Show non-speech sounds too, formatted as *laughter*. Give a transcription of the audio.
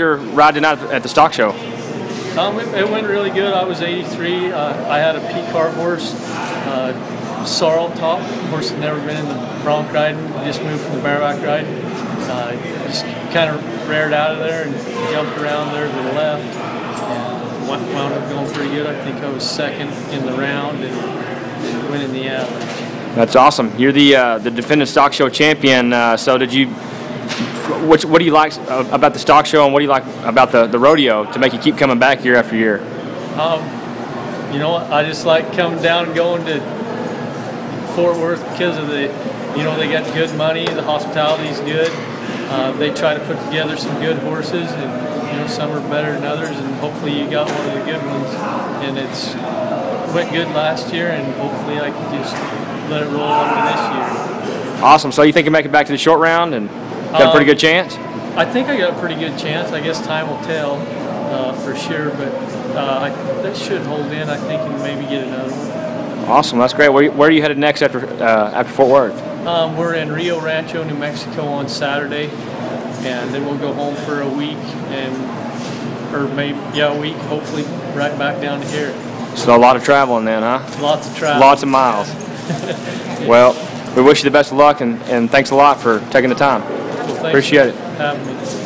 your ride tonight at the stock show? Um, it, it went really good. I was 83. Uh, I had a Pete Carr horse, uh, sorrel top horse had never been in the bronc riding. Just moved from the bareback riding. Uh, just kind of reared out of there and jumped around there to the left. And wound up going pretty good. I think I was second in the round and, and winning the average. That's awesome. You're the uh, the defending stock show champion. Uh, so did you? What, what do you like about the stock show, and what do you like about the, the rodeo to make you keep coming back year after year? Um, you know, I just like coming down and going to Fort Worth because of the, you know, they got good money, the hospitality's good. Uh, they try to put together some good horses, and you know, some are better than others, and hopefully you got one of the good ones. And it's went good last year, and hopefully I can just let it roll on to this year. Awesome. So you think you make it back to the short round and got a pretty good um, chance? I think I got a pretty good chance. I guess time will tell uh, for sure, but uh, I, that should hold in. I think and maybe get another one. Awesome. That's great. Where, where are you headed next after uh, after Fort Worth? Um, we're in Rio Rancho, New Mexico on Saturday, and then we'll go home for a week and or maybe yeah a week. Hopefully, right back down to here. So a lot of traveling then, huh? Lots of travel. Lots of miles. *laughs* well, we wish you the best of luck and, and thanks a lot for taking the time. Well, Appreciate it. Me.